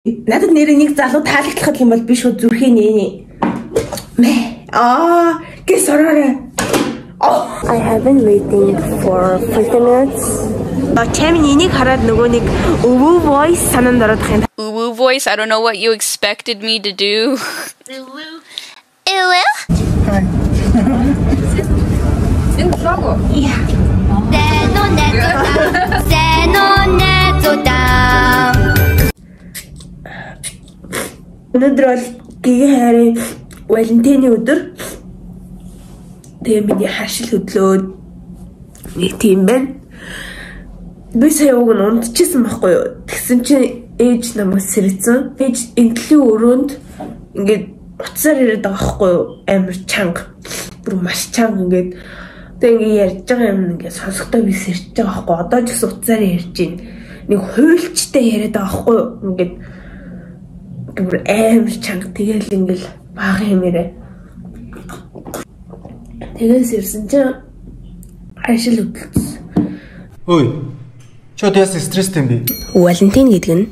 Надад нэрээ нэг залуу таалагдах юм бол би шууд зүрхээ нээне. Мэ. Аа, гэс ороорой. I have been waiting for 50 minutes. Чамин энийг хараад нөгөө нэг өвөө voice санаанд ороод тах юм. Uwu voice, I don't know what you expected me to do. Uwu. Uwu? Өнөөдөр бол гигийн хайрын Валентины өдөр. Тэгээ миний хашил хөдлөөд нэг тийм байна. Би сая уг нь унтчихсан байхгүй юу? Тэгсэн чинь ээж намайг сэрсэн. Ээж энтлийн өрөөнд ингээд уцаар ирээд байгаа байхгүй юу? Амар чанга. Бүр маш чанга ингээд тэгээ ингээд ярьж байгаа юм ингээд сонсохдоо би сэрч байгаа байхгүй юу? Одоо ч гэсэн уцаар ярьж байна. Нэг хуйлчтай яриад байгаа байхгүй юу? Ингээд бүр амар чанга тэгэл ингээл баг юмэрэ. Тэгээс ирсэн чинь хашил хөдөлсөн. Ой. Чи одоо яс стресстэй юм бэ? Валентин гэдэг нь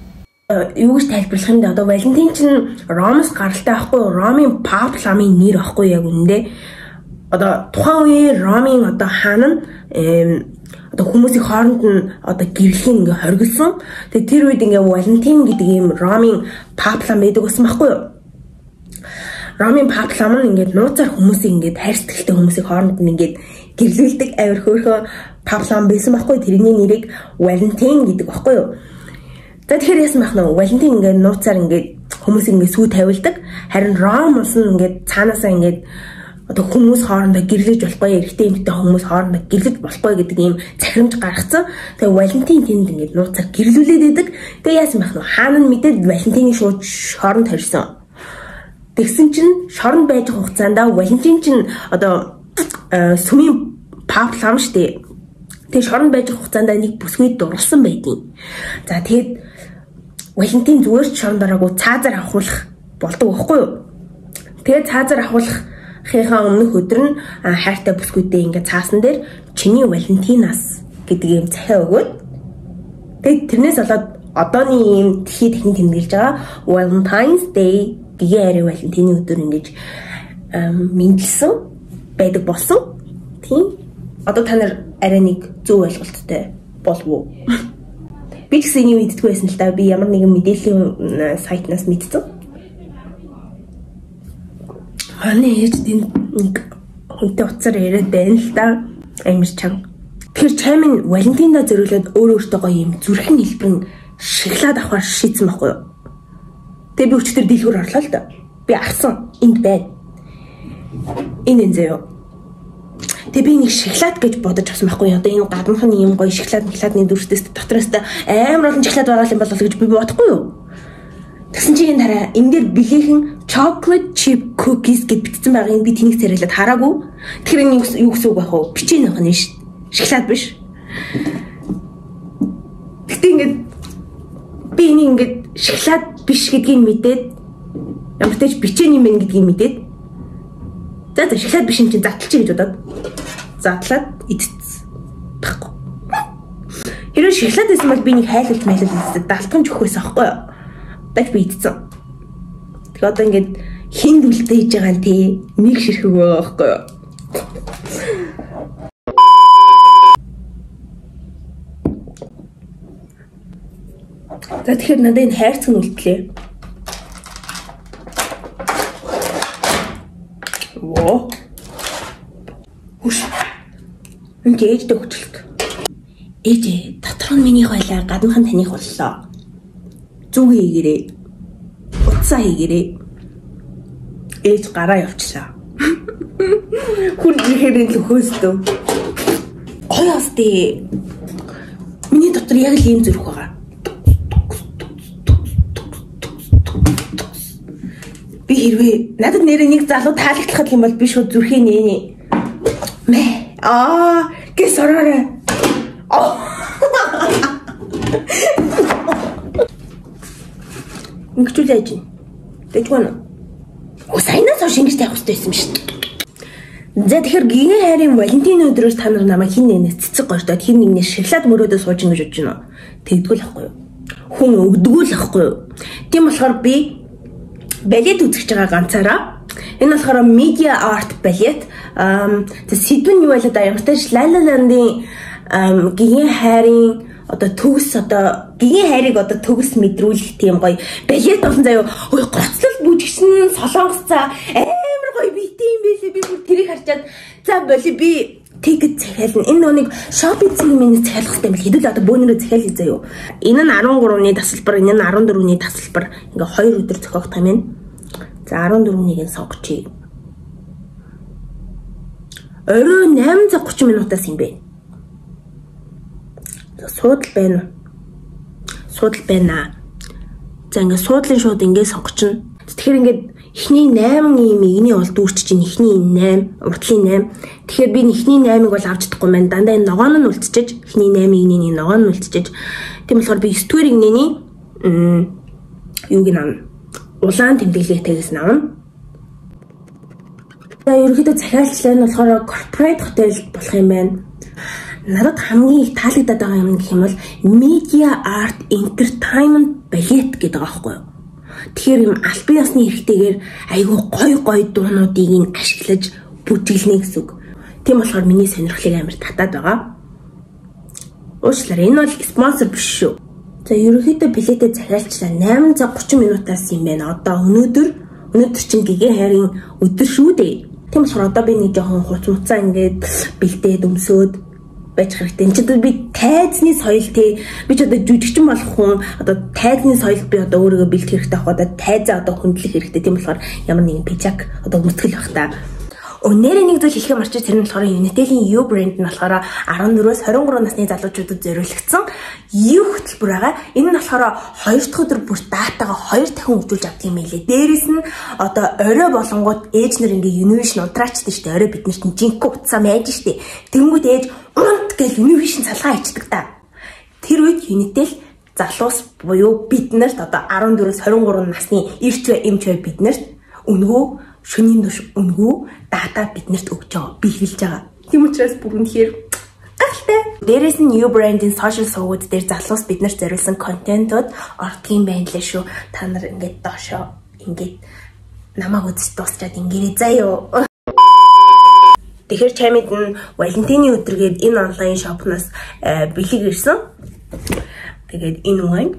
э, юу гэж тайлбарлах юм бэ? Одоо Валентин чинь Ромоос гаралтай байхгүй юу? Ромын пап ламын нэр байхгүй яг үндэ. Одоо тухайн үеийн Ромын одоо хаан нь одоо хүмүүсийн хооронд нь одоо гэрлэхийг ингээ хоригдсон. Тэгээ тэр үед ингээ Валентин гэдэг ийм Ромын пап лам байдаг байсан байхгүй юу? Ромын пап лам нь ингээд нууцаар хүмүүсийг ингээд хайрцагтай хүмүүсийн хооронд нь ингээд гэрлүүлдэг авир хөөрхөн пап лам байсан байхгүй тэрний нэрийг Валентин гэдэг байхгүй юу? За тэгэхээр яасан байх нь Валентин ингээд нууцаар ингээд хүмүүсийг ингээд сүү тавилдаг. Харин Ром улс нь ингээд цаанаасаа ингээд одоо хүмүүс хоорондоо гэрлэж болохгүй эрэгтэй эмэгтэй хүмүүс хоорондоо гэрлэж болохгүй гэдэг ийм захирамж гаргацсан. Тэгээ Валентин тэнд ингээд нууцаар гэрлүүлээд байдаг. Тэгээ яасан байх нь хаана нь мэдээд Валентины шууд шоронд хорьсон. Тэгсэн чинь шоронд байж байгаа хугацаанд Валентин чинь одоо сүмийн пап лам штэ. Тэгээ шоронд байж байгаа хугацаанд нэг бүсгүй дурлсан байдیں۔ За тэгэд Валентин зүгээр ч шоронд ороогүй цаазаар авахулах болдог байхгүй юу? Тэгээ цаазаар авахулах хийнхаа өмнөх өдөр нь хайртай бүсгүйдээ ингээд цаасан дээр чиний Валентинас гэдэг юм захиа өгөөд тэгээд тэрнээс болоод одооны ийм дэлхийд дахин тэмдэглэж байгаа Valentine's Day гэгээ арай Валентины өдөр ингэж мэдлсэн байдаг болсон. Тийм. Одоо та нар арай нэг зөв ойлголттой болов уу? Би ч гэсэн энийг мэддэггүй байсан л да. Би ямар нэгэн мэдээллийн сайтнаас мэдсэн. Манай ээж тэнд нэг хүнтэй уцаар яриад байна л да. Амар чам. Тэр чамин Валентинда зөрүүлээд өөр өөртөө гоё юм зүрхэн хэлбэрэн шоколад авахар шийдсэн байхгүй юу? Тэгээ би өчтөр дэлгүүр орлоо л да. Би авсан. Энд байна. Энэ энэ зөө. Тэгээ би нэг шоколад гэж бодож авсан байхгүй юу? Одоо энэ гаднах нь юм гоё шоколад, шоколадны дүрстэйс дотроос та амар олон шоколад байгаа юм болол гэж би бодохгүй юу? Тэгсэн чинь энэ хараа энэ дээр биléхэн chocolate chip cookies гэд бичсэн байгааг би тэнийг царайлаад хараагүй. Тэгэхээр энэ юу гэсэн үг байх вэ? Бичээнийх нь ш. Шоколад биш. Гэтэ ингээд би энийг ингээд шоколад биш гэдгийг мэдээд ямар ч тач бичээн юм байна гэдгийг мэдээд за за шоколад биш юм чинь затлчих гэж бодоод затлаад идчихсэн. Баггүй. Хэрэв шоколад байсан бол би нэг хайлуулт майлуулт идсэн. Далтхан ч өгөхөөс аахгүй юу? Даж би идсэн. Тэгээ одоо ингээд хинд үлдээж байгаа нь тий нэг ширхэг байгаа байхгүй юу? За тэгэхээр надад энэ хайрцаг үлдлээ. Оо. Хүш. Энд ээжтэй хөчлөлт. Ээжээ, дотор нь минийх байлаа, гаднах нь таних боллоо зүг хийгэрээ. Утсаа хийгэрээ. Ээж гараа явчлаа. Хүн ихээр л өхөөстөө. Гоё асти. Миний дотор яг л ийм зүрх байгаа. Би хэрвээ надад нэрээ нэг залуу таалагдах юм бол би шууд зүрхээ нээне. Мэ. Аа, гэс ороорой. Ингэчүүл яаж юм? Дэжгүй нь. Оо саянаас хойш ингэж тавих хэрэгтэй байсан шүү дээ. За тэгэхээр гинэ хайрын Валентин өдрөөс та нар намайг хин нэнээс цэцэг гортоод хин нэгнээс шоколад мөрөөдөө сууж ингэж бодож байна. Тэгдгүүл ахгүй юу? Хүн өгдгүүл ахгүй юу? Тийм болохоор би балет үзэж байгаа ганцаараа Энэ болохоор media art ballet. Тэг сэдвэн юу байлаа да ямар La Land-ийн гигийн хайрын одоо төгс одоо гигийн хайрыг одоо төгс мэдрүүлэх тийм гоё балет болсон заяо. Ой гоцлол бүжгшин солонгос цаа амар гоё битээ юм байлээ би бүр тэрийг харчаад за боли би тикет захиална. Энэ нүг шопинг цэгийн миний захиалах юм бэл хэдүүл одоо бөөнөрөө захиалъя заяо. Энэ нь 13-ны тасалбар, энэ нь 14-ны тасалбар. Ингээ хоёр өдөр зохиогдох юм байна. За 14-нийг нь сонгочихъя. Орой 8:30 минутаас юм бэ. Суудал байна уу? Суудал байна. За ингээд суудлын шууд ингээд сонгочно. Тэгэхээр ингээд эхний 8 ийм игний бол дүүрч чинь эхний 8, уртлын 8. Тэгэхээр би эхний 8-ыг бол авч чадахгүй маань дандаа энэ ногоон нь үлдчихэж эхний 8 игний ногоон нь үлдчихэж тийм болохоор би 9 дугаар игний юуг нь авна улаан тэмдэглэгтэйгээс навна. За ерөнхийдөө захиалчлаа нь болохоор corporate hotel болох юм байна. Надад хамгийн их таалагдаад байгаа юм гэх юм бол media art entertainment ballet гэдэг байгаа байхгүй юу? Тэгэхээр юм аль бие усны хэрэгтэйгээр айгүй гой гой дуунуудыг ин ашиглаж бүжиглэнэ гэсэн үг. Тийм болохоор миний сонирхлыг амар татаад байгаа. Уучлаарай энэ бол спонсор биш шүү. За ерөнхийдөө билетээ захиалчлаа 8 цаг 30 минутаас юм байна. Одоо өнөөдөр өнөөдөр чинь гэгээ хайрын өдөр шүү дээ. Тийм болохоор одоо би нэг жоохон хуц муцаа ингээд бэлдээд өмсөөд байж хэрэгтэй. Энд чинь би тайзны соёл тий би ч одоо жүжигчин болох хүн одоо тайзны соёл би одоо өөрийгөө бэлдэх хэрэгтэй одоо тайзаа одоо хөндлөх хэрэгтэй. Тийм болохоор ямар нэгэн пижак одоо өмсгөл бах та. Өнөөдөр нэг зүйл хэлэх марч тэр нь болохоор Unitel-ийн U брэнд нь болохоор 14-өөс 23 насны залуучуудад зориулагдсан U хөтөлбөр байгаа. Энэ нь болохоор 2 дахь өдөр бүр датагаа 2 дахин хөгжүүлж авдаг юм хэлээ. Дээрээс нь одоо орой болонгууд ээж нар ингээ Univision унтраачдаг шүү дээ. Орой бид нарт жинк утсаа байж шүү дээ. Тэнгүүд ээж унт гэж Univision салгаа ичдэг та. Тэр үед Unitel залуус буюу бид нарт одоо 14-өөс 23 насны ирч бай эмч бай бид нарт өнгөө шөнийн душ өнгөө дата биднэрт өгч байгаа. Би хэлж байгаа. Тийм учраас бүр үнэхээр гайхалтай. Дээрээс нь new brand-ийн social сувгууд дээр залуус биднэрт зориулсан контентууд ордгийн байна лээ шүү. Та нар ингээд доошоо ингээд намайг үзэж дуусчаад ингэрээ заяо. Тэгэхээр чамид нь Валентины өдргээд энэ онлайн шопноос э, бэлэг ирсэн. Тэгээд энэ wine.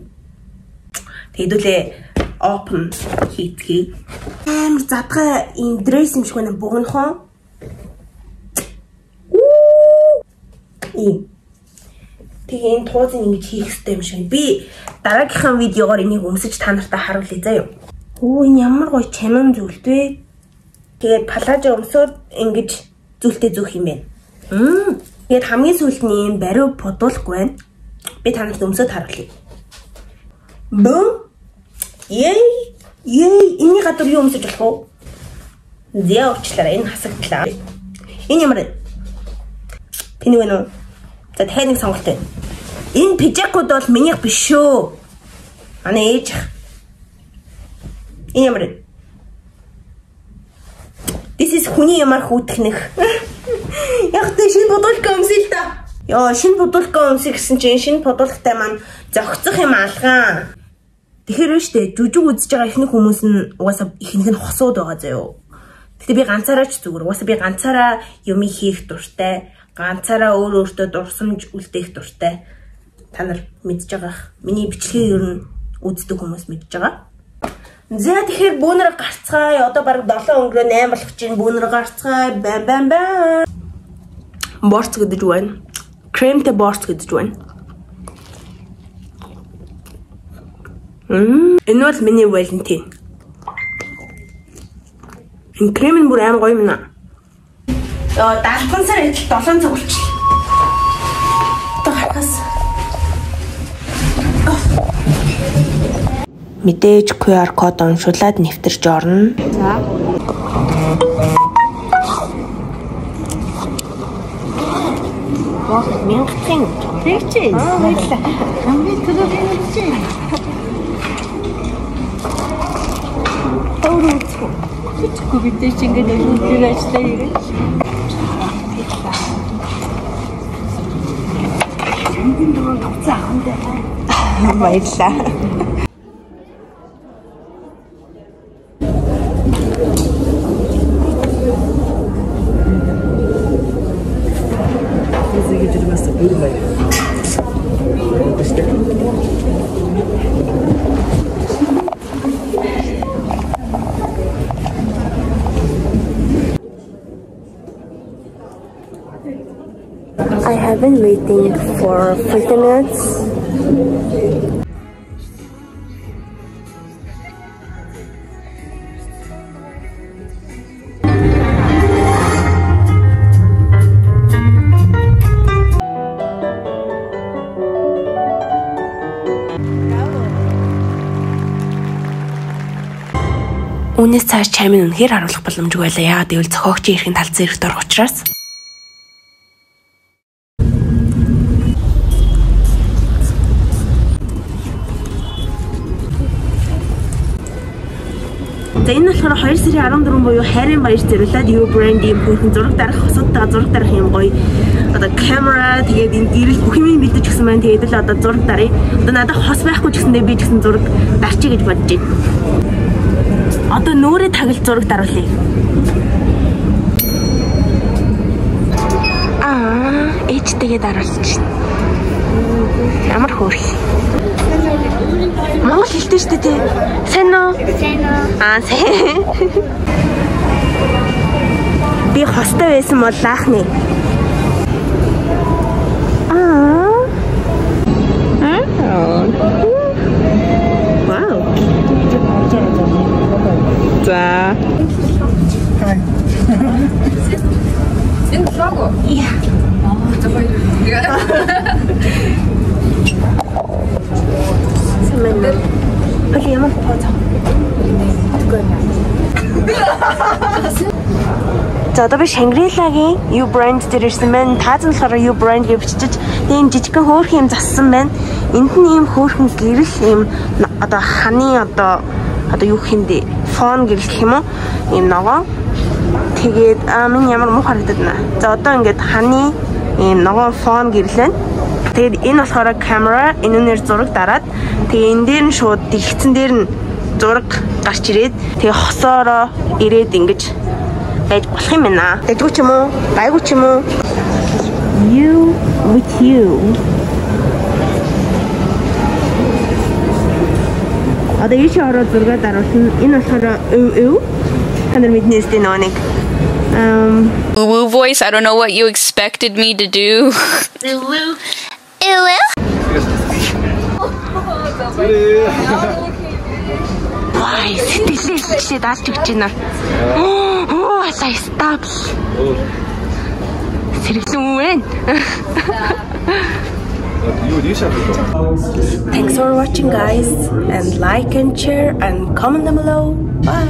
Тэдүүлээ open хийдгийг. Амар задгай ийм дресс юм шиг байна. Богинохон ийм тэгээ энэ туузын ингэж хийх хэрэгтэй юм шиг. Би дараагийнхаа видеогоор энийг өмсөж та нартай харуулъя заа юу Оо энэ ямар гоё чанан зүйлтэй тэгээд палажа өмсөд ингэж зүйлтэй зүүх юм байна. Мм. Тэгээд хамгийн сүүлд нь ийм бариу подуулахгүй байна. Би та нарт өмсөд харуулъя. Бум Ей, ей, энэ гадар юу өмсөж болох уу? Зя уучлаарай, энэ хасагдлаа. Энэ ямар Тэний вэ нөө? За дахиад нэг сонголт байна. Энэ пижакууд бол минийх биш шүү. Манай ээж. Энэ ямар This is хүний ямар хүүтгэнэх. Яг тэ шинэ бодолтой өмсөл та. Йоо, шинэ бодолтой өмсөх гэсэн чинь шинэ бодолтой маань зөгцөх юм алгаан. Тэгэхээр нь штэ жүжиг үзэж байгаа ихэнх хүмүүс нь угаасаа ихэнх нь хосууд байгаа заяо. Гэтэ би ганцаараа ч зүгээр. Угаасаа би ганцаараа юм хийх дуртай. Ганцаараа өөр өөртөө дурсамж үлдээх дуртай. Та нар мэдж байгаа. Миний бичлэгээ ер нь үздэг хүмүүс мэдж байгаа. За тэгэхээр бүүнэр гарцгаая. Одоо баг 7 өнгөрөө 8 болох чинь бүүнэр гарцгаая. Бам бам бам. Борц гэдэг юу вэ? Кремтэй борц гэдэг юу вэ? Энэ бол миний Валентин. Энэ крем нь бүр аим гоё юм аа. За 70 сар ижил 7 цаг болчихлоо. Одоо гарахаас. Мэдээж QR код уншуулад нэвтэрч орно. За. Бог мянган. Тэгчээ. Аа баярлалаа. Хамгийн түрүү хэлчихээ. Өөрөө үзэхгүй. Үзэхгүй бид ч ингээд өлөвдөр ажиллаа ирээ. Энд дөрөв тавцаа ахандаа. Баярлаа. I have been waiting for 50 minutes. Үүнээс цааш чамин үнэхээр харуулах боломжгүй байлаа. Яагаад гэвэл зохиогчийн эрхийн талцсан эрхт орох учраас. За энэ болохоор 2 сарын 14 буюу хайрын баяр зэрүүлээд U brand-ийн бүхэн зураг дарах, хосуудтаа зураг дарах юм гоё. Одоо камера тэгээд энэ гэрэл бүх юм бэлдэж гисэн маань тэгээд л одоо зураг даръя. Одоо надад хос байхгүй ч гэсэндээ би ч гэсэн зураг дарчий гэж бодож байна. Одоо нөөрэ таглаж зураг даруулъя. Аа, ээжтэйгээ даруулчих шин. Ямар хөөрх. Монгол хэлтэй шүү дээ тий. Сайн уу? Сайн уу? Аа, сайн. Би хостой байсан бол лаахны. За одоо би Шангрилагийн U brand дээр ирсэн байна. Таазан болохоор U brand гэж бичиж энэ жижигхэн хөөрхөн юм зассан байна. Энд нь ийм хөөрхөн гэрэл ийм одоо ханы одоо одоо юу бэ? Фон гэрэл гэх юм уу? Ийм ногоо. Тэгээд аа минь ямар муу харагдаад байна. За одоо ингээд ханы ийм ногоон фон гэрэл байна. Тэгээд энэ болохоор камера энүүнээр зураг дараад тэгээ энэ дээр нь шууд дэлгэцэн дээр нь зураг гарч ирээд тэгээ хосоороо ирээд ингэж байж болох юм байна. Тэгдэггүй ч юм уу? Байггүй ч юм уу? You with you. Одоо ийш ороод зураг даруулсан. Энэ болохоор өв өв. Танар мэднээс дээ нөгөө нэг Um, Woo woo voice. I don't know what you expected me to do. Ew. Ew. Вай, сэтгэлээ чи даалж өгч байна. as I stop. Oh. Thanks for watching guys and like and share and comment down below. Bye.